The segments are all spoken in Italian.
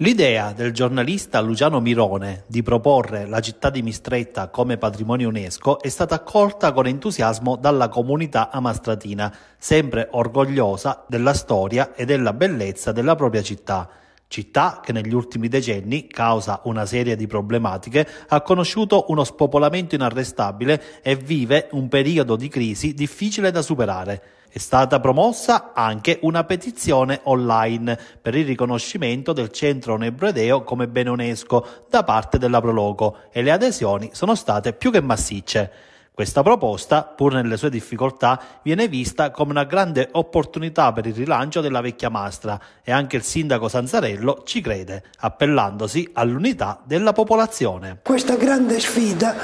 L'idea del giornalista Luciano Mirone di proporre la città di Mistretta come patrimonio UNESCO è stata accolta con entusiasmo dalla comunità amastratina, sempre orgogliosa della storia e della bellezza della propria città. Città che negli ultimi decenni, causa una serie di problematiche, ha conosciuto uno spopolamento inarrestabile e vive un periodo di crisi difficile da superare. È stata promossa anche una petizione online per il riconoscimento del centro nebroedeo come bene UNESCO da parte della Prologo e le adesioni sono state più che massicce. Questa proposta, pur nelle sue difficoltà, viene vista come una grande opportunità per il rilancio della vecchia Mastra e anche il sindaco Sanzarello ci crede, appellandosi all'unità della popolazione. Questa grande sfida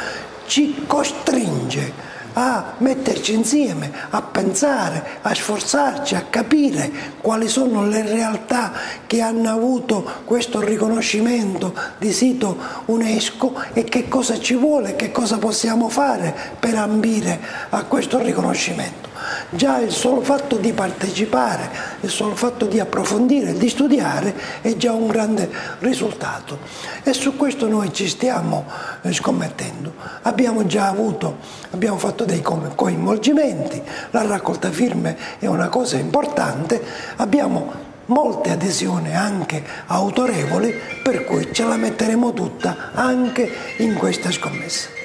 ci costringe a metterci insieme, a pensare, a sforzarci, a capire quali sono le realtà che hanno avuto questo riconoscimento di sito UNESCO e che cosa ci vuole, che cosa possiamo fare per ambire a questo riconoscimento. Già il solo fatto di partecipare, il solo fatto di approfondire, di studiare è già un grande risultato e su questo noi ci stiamo eh, scommettendo. Abbiamo già avuto, abbiamo fatto dei coinvolgimenti, la raccolta firme è una cosa importante, abbiamo molte adesioni anche autorevoli per cui ce la metteremo tutta anche in questa scommessa.